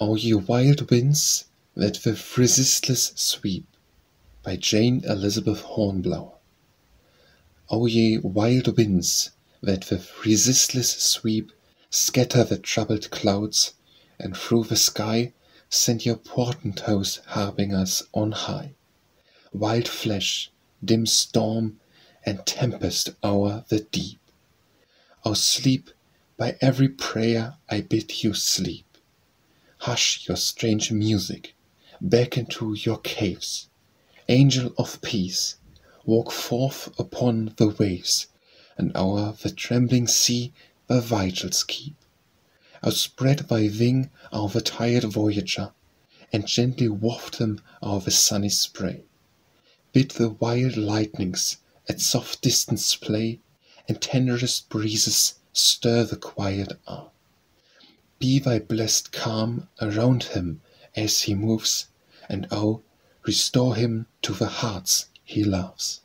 O ye wild winds that with resistless sweep by Jane Elizabeth Hornblower. O ye wild winds that with resistless sweep Scatter the troubled clouds, and through the sky Send your portentous harbingers on high, Wild flash, dim storm, and tempest o'er the deep, O sleep, by every prayer I bid you sleep. Hush your strange music, back into your caves, Angel of peace, walk forth upon the waves, And o'er the trembling sea thy vigils keep. Outspread thy wing o'er the tired voyager, And gently waft him o'er the sunny spray. Bid the wild lightnings at soft distance play, And tenderest breezes stir the quiet hour. Be thy blessed calm around him as he moves, And oh, restore him to the hearts he loves.